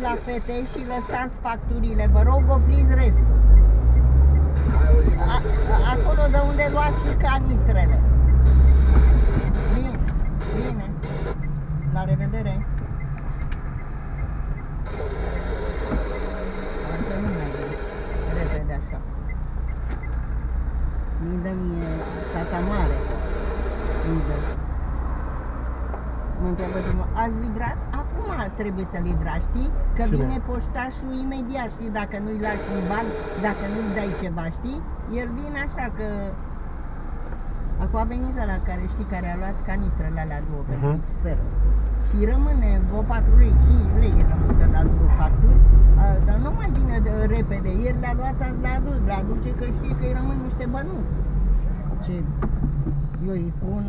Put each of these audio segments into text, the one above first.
la fete și lăsați facturile. Vă rog, opriți restul. A, acolo de unde luați și canistrele. Bine, bine. La revedere. Asta nu mai e repede așa. Mi dă mie tata mare. Mi dă. Mă întreabă mă, ați livrat? Acum trebuie să livrați, știi? Că Cine? vine poștașul imediat, știi? Dacă nu-i lași un ban, dacă nu-i dai ceva, știi? El vine așa că... Acum a venit la care știi, care a luat canistrele alea două, Mhm. uh-huh. sper. Și rămâne vreo 4 lei, 5 lei rămân de la două facturi, a, dar nu mai vine de repede. Ieri le-a luat, le-a adus, le aduce că știe că îi rămân niște bănuți. Ce eu îi pun,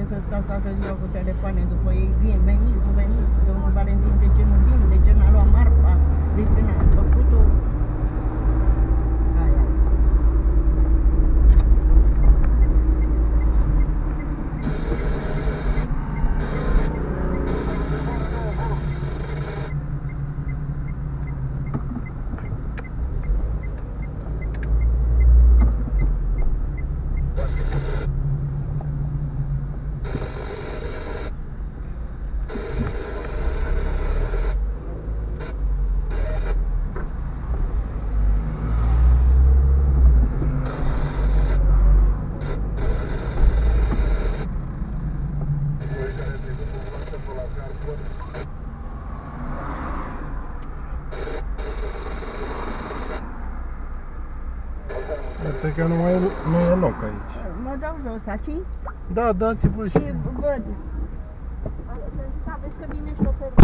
Decât să stau toată ziua cu telefoane după ei, vin, veniți, nu veniți, domnul Valentin, de ce nu vin, de ce n-a luat marfa, de ce n-a făcut-o. Iată că nu, mai, e- nu e loc aici. Mă dau jos aici Da, dați-vă și și... văd. Să aveți că vine șoferul.